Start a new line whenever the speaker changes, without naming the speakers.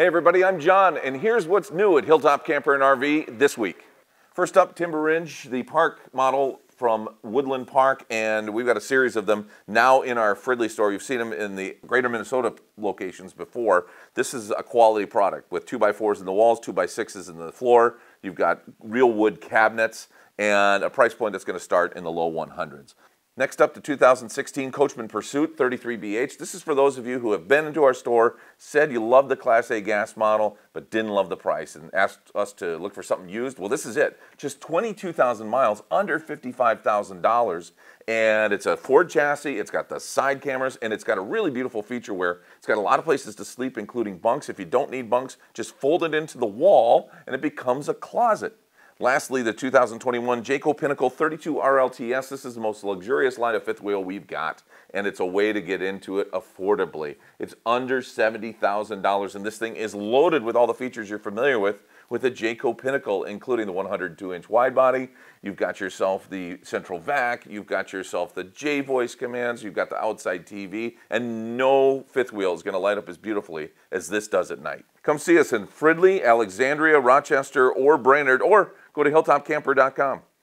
Hey everybody, I'm John, and here's what's new at Hilltop Camper and RV this week. First up, Timber Ridge, the park model from Woodland Park, and we've got a series of them now in our Fridley store. You've seen them in the greater Minnesota locations before. This is a quality product with 2x4s in the walls, 2x6s in the floor. You've got real wood cabinets and a price point that's going to start in the low 100s. Next up, the 2016 Coachmen Pursuit 33BH. This is for those of you who have been into our store, said you love the Class A gas model, but didn't love the price and asked us to look for something used. Well, this is it. Just 22,000 miles, under $55,000. And it's a Ford chassis, it's got the side cameras, and it's got a really beautiful feature where it's got a lot of places to sleep, including bunks. If you don't need bunks, just fold it into the wall and it becomes a closet. Lastly, the 2021 Jayco Pinnacle 32 RLTS. This is the most luxurious line of fifth wheel we've got, and it's a way to get into it affordably. It's under $70,000, and this thing is loaded with all the features you're familiar with with a Jayco Pinnacle, including the 102-inch wide body. You've got yourself the central vac. You've got yourself the J-Voice commands. You've got the outside TV, and no fifth wheel is going to light up as beautifully as this does at night. Come see us in Fridley, Alexandria, Rochester, or Brainerd, or go to hilltopcamper.com.